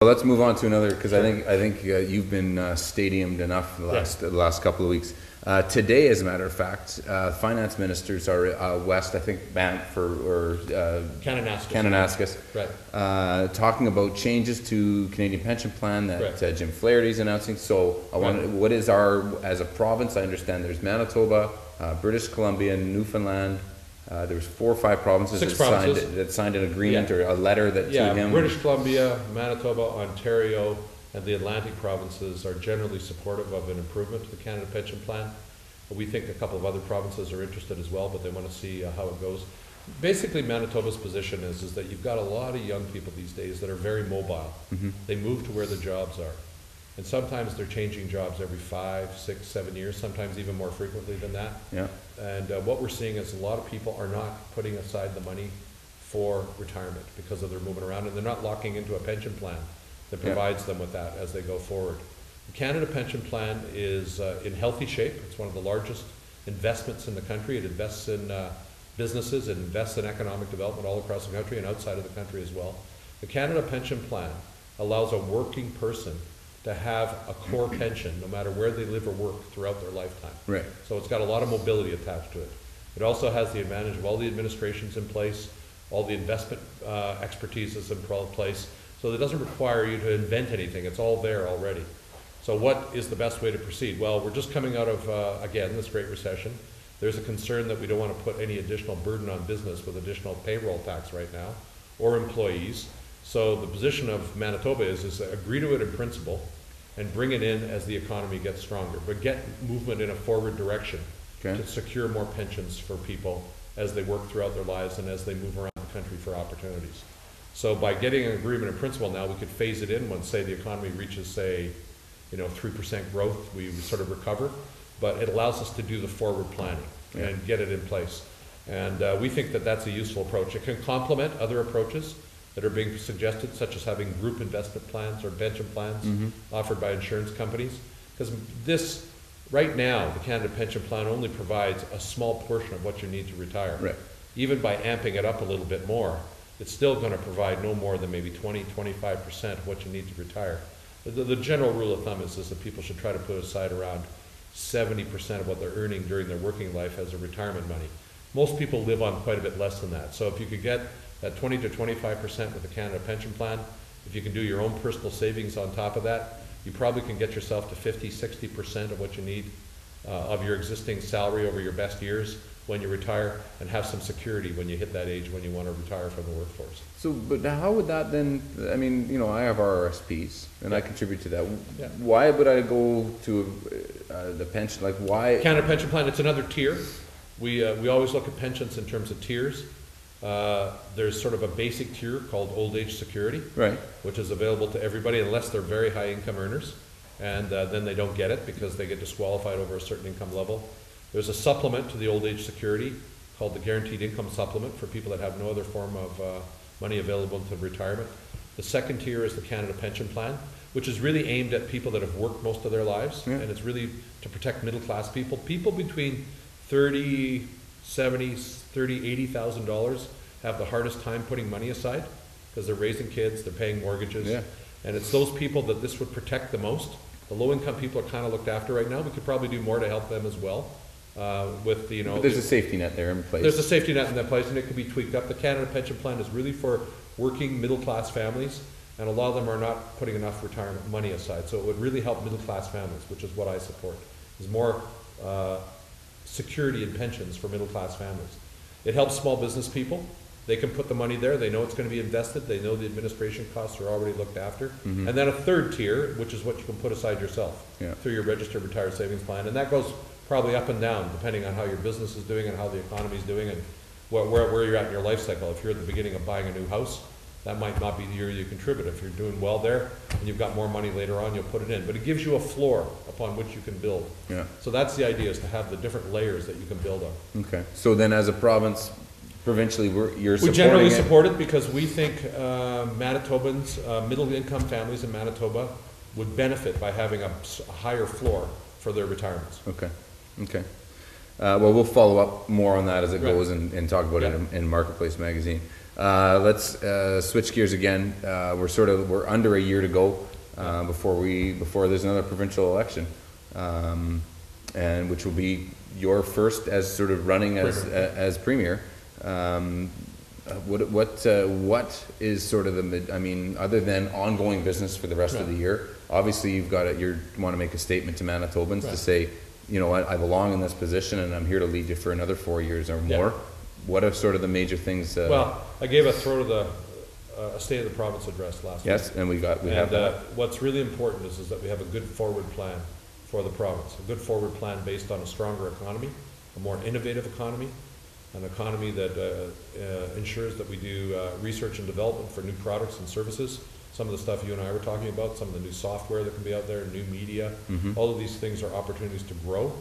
Well, let's move on to another, because I think, I think uh, you've been uh, stadiumed enough the last, the last couple of weeks. Uh, Today, as a matter of fact, uh, finance ministers are uh, west, I think Banff or, or uh, Kananaskis. Kananaskis. Right. uh, Talking about changes to Canadian pension plan that uh, Jim Flaherty's announcing. So I Right. want, what is our, as a province, I understand there's Manitoba, uh, British Columbia, Newfoundland. Uh, There's four or five provinces that Six signed, provinces. that signed an agreement Yeah. or a letter that to Yeah, him. British Columbia, Manitoba, Ontario, and the Atlantic provinces are generally supportive of an improvement to the Canada Pension Plan. We think a couple of other provinces are interested as well, but they want to see uh, how it goes. Basically, Manitoba's position is, is that you've got a lot of young people these days that are very mobile. Mhm. They move to where the jobs are. And sometimes they're changing jobs every five, six, seven years, sometimes even more frequently than that. Yeah, And uh, what we're seeing is a lot of people are not putting aside the money for retirement because of their moving around, and they're not locking into a pension plan that provides them with that as they go forward. The Canada Pension Plan is uh, in healthy shape. It's one of the largest investments in the country. It invests in uh, businesses, it invests in economic development all across the country and outside of the country as well. The Canada Pension Plan allows a working person to have a core pension, no matter where they live or work throughout their lifetime. right. So it's got a lot of mobility attached to it. It also has the advantage of all the administration's in place, all the investment uh, expertise is in place, so it doesn't require you to invent anything, it's all there already. So what is the best way to proceed? Well, we're just coming out of, uh, again, this great recession. There's a concern that we don't want to put any additional burden on business with additional payroll tax right now, or employees. So the position of Manitoba is, is to agree to it in principle and bring it in as the economy gets stronger, but get movement in a forward direction Okay. to secure more pensions for people as they work throughout their lives and as they move around the country for opportunities. So by getting an agreement in principle now, we could phase it in when, say, the economy reaches, say, you know, three percent growth, we we sort of recover. But it allows us to do the forward planning Yeah. and get it in place. And uh, we think that that's a useful approach. It can complement other approaches that are being suggested, such as having group investment plans or pension plans Mhm. offered by insurance companies. Because this, right now, the Canada Pension Plan only provides a small portion of what you need to retire. Right. Even by amping it up a little bit more, it's still gonna provide no more than maybe 20, 25 percent of what you need to retire. The, the general rule of thumb is, is that people should try to put aside around seventy percent of what they're earning during their working life as a retirement money. Most people live on quite a bit less than that. So if you could get that twenty to twenty-five percent with the Canada Pension Plan, if you can do your own personal savings on top of that, you probably can get yourself to 50, 60 percent of what you need uh, of your existing salary over your best years when you retire, and have some security when you hit that age when you want to retire from the workforce. So, but now how would that then, I mean, you know, I have RRSPs and I contribute to that. Yeah. Why would I go to uh, the pension, like why? Canada Pension Plan, it's another tier. We, uh, we always look at pensions in terms of tiers. Uh, There's sort of a basic tier called old age security, Right, which is available to everybody unless they're very high income earners. And uh, then they don't get it because they get disqualified over a certain income level. There's a supplement to the old age security called the guaranteed income supplement for people that have no other form of uh, money available to retirement. The second tier is the Canada Pension Plan, which is really aimed at people that have worked most of their lives. Yeah. And it's really to protect middle class people. People between 30, 70, 30, 80,000 dollars have the hardest time putting money aside because they're raising kids, they're paying mortgages. Yeah. And it's those people that this would protect the most. The low-income people are kind of looked after right now. We could probably do more to help them as well, uh, with, the, you know. but there's a safety net there in place. There's a safety net in that place, and it can be tweaked up. The Canada Pension Plan is really for working middle-class families, and a lot of them are not putting enough retirement money aside. So it would really help middle-class families, which is what I support, is more uh, security in pensions for middle-class families. It helps small business people. They can put the money there, they know it's gonna be invested, they know the administration costs are already looked after. Mhm. And then a third tier, which is what you can put aside yourself Yeah. through your registered retired savings plan, and that goes probably up and down, depending on how your business is doing and how the economy is doing and where, where, where you're at in your life cycle. If you're at the beginning of buying a new house, that might not be the year you contribute. If you're doing well there and you've got more money later on, you'll put it in. But it gives you a floor upon which you can build. Yeah, So that's the idea, is to have the different layers that you can build on. okay. So then as a province, provincially, we're, you're We supporting generally it? support it because we think uh, Manitobans, uh, middle-income families in Manitoba would benefit by having a higher floor for their retirements. Okay, okay. Uh, well, we'll follow up more on that as it Right. goes and, and talk about it in, in Marketplace Magazine. Uh, let's, uh, switch gears again. Uh, we're sort of, we're under a year to go, uh, before we, before there's another provincial election. Um, and which will be your first as sort of running as, Premier. as premier. Um, uh, what, what, uh, what is sort of the, mid- I mean, other than ongoing business for the rest of the year? Obviously, you've got, you want to make a statement to Manitobans to say, you know what, I belong in this position and I'm here to lead you for another four years or more. What are sort of the major things, uh, Well, I gave a throw to the, uh, a State of the Province address last week. yes, and we got, we have And uh, that. what's really important is, is that we have a good forward plan for the province. A good forward plan based on a stronger economy, a more innovative economy, an economy that uh, uh, ensures that we do uh, research and development for new products and services. Some of the stuff you and I were talking about, some of the new software that can be out there, new media, Mhm. all of these things are opportunities to grow.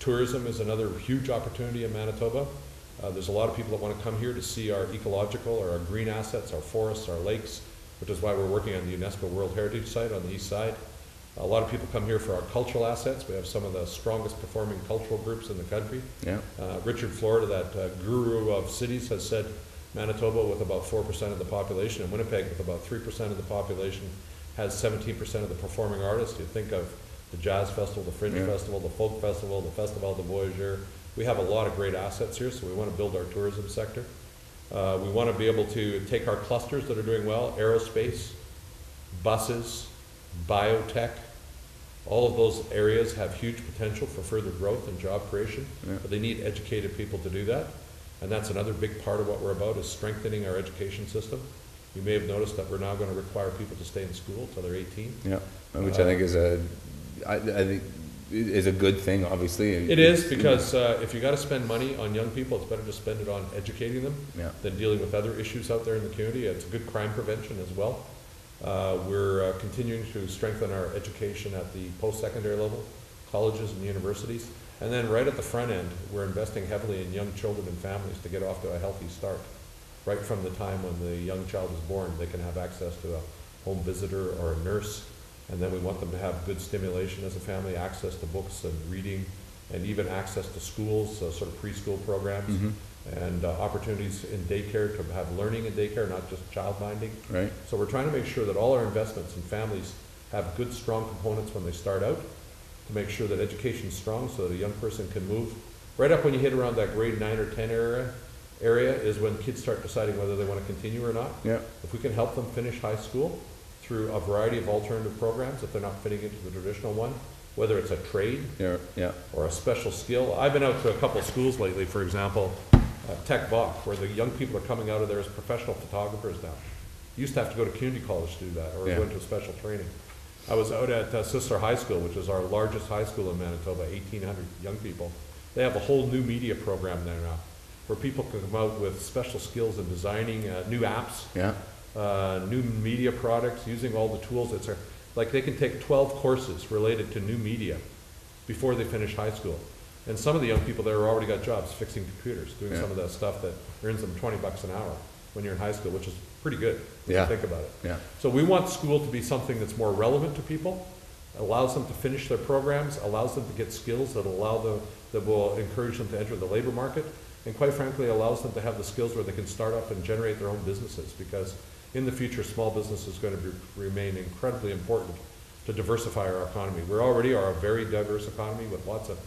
Tourism is another huge opportunity in Manitoba. Uh, there's a lot of people that want to come here to see our ecological or our green assets, our forests, our lakes, which is why we're working on the UNESCO World Heritage Site on the east side. A lot of people come here for our cultural assets. We have some of the strongest performing cultural groups in the country. Yeah, Uh, Richard Florida, that uh, guru of cities, has said Manitoba with about four percent of the population and Winnipeg with about three percent of the population has seventeen percent of the performing artists. You think of the Jazz Festival, the Fringe Yeah. Festival, the Folk Festival, the Festival de Voyageur. We have a lot of great assets here, so we want to build our tourism sector. Uh, we want to be able to take our clusters that are doing well, aerospace, buses, biotech. All of those areas have huge potential for further growth and job creation, Yeah. but they need educated people to do that. And that's another big part of what we're about, is strengthening our education system. You may have noticed that we're now going to require people to stay in school until they're eighteen. yeah, which I think is a, I, I think is a good thing, obviously. It is, because uh, if you got to spend money on young people, it's better to spend it on educating them Yeah, than dealing with other issues out there in the community. It's a good crime prevention as well. Uh, We're uh, continuing to strengthen our education at the post-secondary level, colleges and universities. And then right at the front end, we're investing heavily in young children and families to get off to a healthy start. Right from the time when the young child is born, they can have access to a home visitor or a nurse. And then we want them to have good stimulation as a family, access to books and reading, and even access to schools, so sort of preschool programs mhm, and uh, opportunities in daycare to have learning in daycare, not just child minding. right, So we're trying to make sure that all our investments in families have good, strong components when they start out, to make sure that education's strong so that a young person can move. Right up when you hit around that grade nine or ten area, area is when kids start deciding whether they want to continue or not. yeah, If we can help them finish high school through a variety of alternative programs, if they're not fitting into the traditional one, whether it's a trade, yeah, yeah, or a special skill. I've been out to a couple of schools lately, for example, uh, Tec Voc, where the young people are coming out of there as professional photographers now. Used to have to go to community college to do that, or Yeah. go into a special training. I was out at uh, High School, which is our largest high school in Manitoba, eighteen hundred young people. They have a whole new media program there now, where people can come out with special skills in designing uh, new apps, yeah, uh, new media products, using all the tools. It's a, like they can take 12 courses related to new media before they finish high school. And some of the young people there already got jobs fixing computers, doing Yeah. some of that stuff that earns them 20 bucks an hour when you're in high school, which is pretty good if Yeah. you think about it. yeah, So we want school to be something that's more relevant to people, allows them to finish their programs, allows them to get skills that allow them, that will encourage them to enter the labor market, and quite frankly, allows them to have the skills where they can start up and generate their own businesses, because in the future, small business is going to be, remain incredibly important to diversify our economy. We already are a very diverse economy with lots of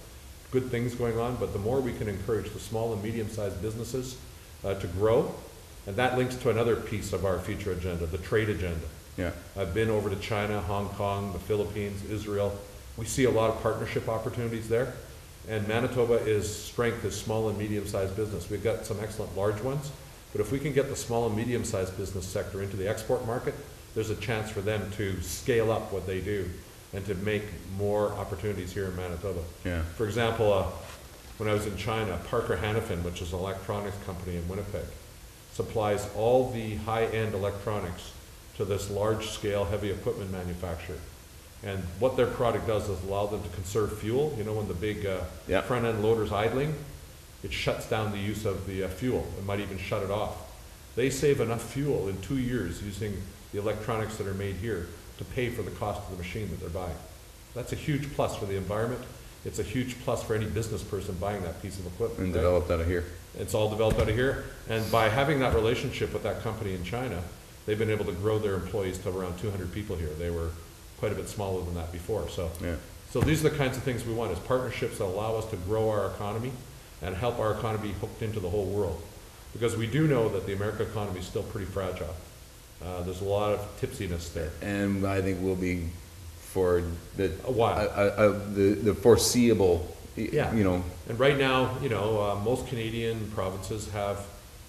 good things going on, but the more we can encourage the small and medium-sized businesses uh, to grow, and that links to another piece of our future agenda, the trade agenda. yeah, I've been over to China, Hong Kong, the Philippines, Israel. We see a lot of partnership opportunities there. And Manitoba is strength is small and medium-sized business. We've got some excellent large ones. But if we can get the small and medium-sized business sector into the export market, there's a chance for them to scale up what they do and to make more opportunities here in Manitoba. yeah, For example, uh, when I was in China, Parker Hannifin, which is an electronics company in Winnipeg, supplies all the high-end electronics to this large-scale heavy equipment manufacturer. And what their product does is allow them to conserve fuel. You know, when the big uh, Yeah. front-end loader's idling, it shuts down the use of the uh, fuel. It might even shut it off. They save enough fuel in two years using the electronics that are made here to pay for the cost of the machine that they're buying. That's a huge plus for the environment. it's a huge plus for any business person buying that piece of equipment. And right? developed out of here. It's all developed out of here. And by having that relationship with that company in China, they've been able to grow their employees to around 200 people here. They were quite a bit smaller than that before. So, Yeah. so these are the kinds of things we want, is partnerships that allow us to grow our economy and help our economy hooked into the whole world. Because we do know that the American economy is still pretty fragile. Uh, there's a lot of tipsiness there. And I think we'll be for the. A while. uh, uh, uh, the, the foreseeable, Yeah. you know, And right now, you know, uh, most Canadian provinces have,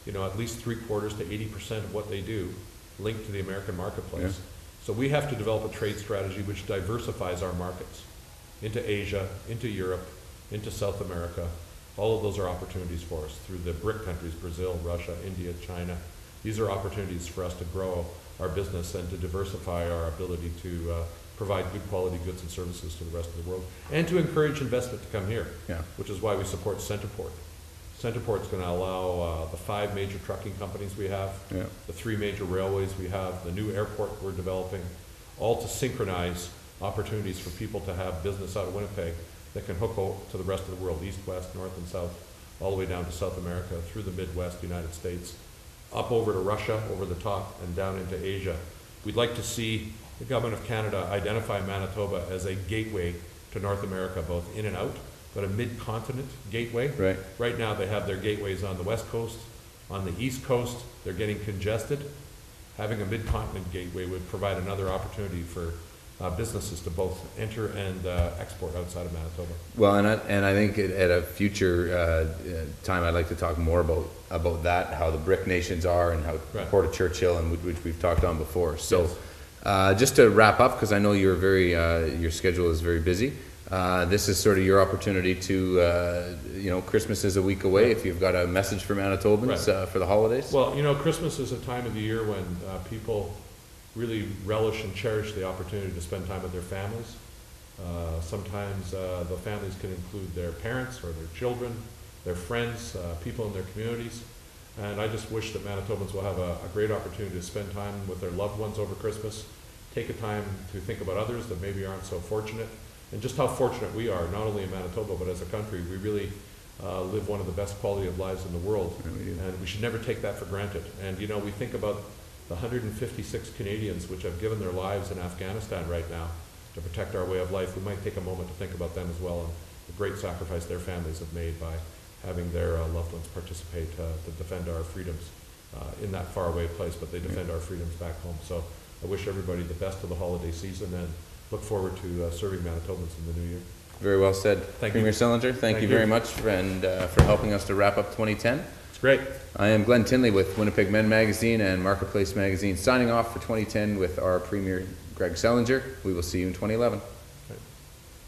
you know, at least three quarters to eighty percent of what they do linked to the American marketplace. Yeah. So we have to develop a trade strategy which diversifies our markets into Asia, into Europe, into South America. All of those are opportunities for us through the BRIC countries, Brazil, Russia, India, China. These are opportunities for us to grow our business and to diversify our ability to uh, provide good quality goods and services to the rest of the world and to encourage investment to come here yeah, which is why we support CentrePort. CentrePort's gonna allow, uh, the five major trucking companies we have, yeah. the three major railways we have, the new airport we're developing, all to synchronize opportunities for people to have business out of Winnipeg that can hook to the rest of the world, east, west, north, and south, all the way down to South America, through the Midwest United States, up over to Russia, over the top, and down into Asia. We'd like to see the government of Canada identify Manitoba as a gateway to North America, both in and out, but a mid-continent gateway. Right. Right now, they have their gateways on the west coast, on the east coast, they're getting congested. Having a mid-continent gateway would provide another opportunity for uh, businesses to both enter and uh, export outside of Manitoba. Well, and I, and I think at- at a future uh, uh, time, I'd like to talk more about, about that, how the BRIC nations are and how Right. Port of Churchill and which- which we've talked on before. So, Yes. uh, just to wrap up, because I know you're very, uh, your schedule is very busy, uh, this is sort of your opportunity to, uh, you know, Christmas is a week away. If you've got a message for Manitobans Right. uh, for the holidays? Well, you know, Christmas is a time of the year when uh, people really relish and cherish the opportunity to spend time with their families. Uh, Sometimes uh, the families can include their parents or their children, their friends, uh, people in their communities. And I just wish that Manitobans will have a, a great opportunity to spend time with their loved ones over Christmas, take a time to think about others that maybe aren't so fortunate, and just how fortunate we are, not only in Manitoba, but as a country. We really uh, live one of the best quality of lives in the world. And we should never take that for granted. And, you know, we think about the 156 Canadians which have given their lives in Afghanistan right now to protect our way of life. We might take a moment to think about them as well and the great sacrifice their families have made by having their uh, loved ones participate uh, to defend our freedoms uh, in that faraway place, but they defend our freedoms back home. So I wish everybody the best of the holiday season and look forward to uh, serving Manitobans in the new year. Very well said. Thank you. Premier Selinger, thank Thank you you. very much and uh, for helping us to wrap up 2010. It's great. I am Glenn Tinley with Winnipeg Men Magazine and Marketplace Magazine, signing off for 2010 with our Premier Greg Selinger. We will see you in 2011.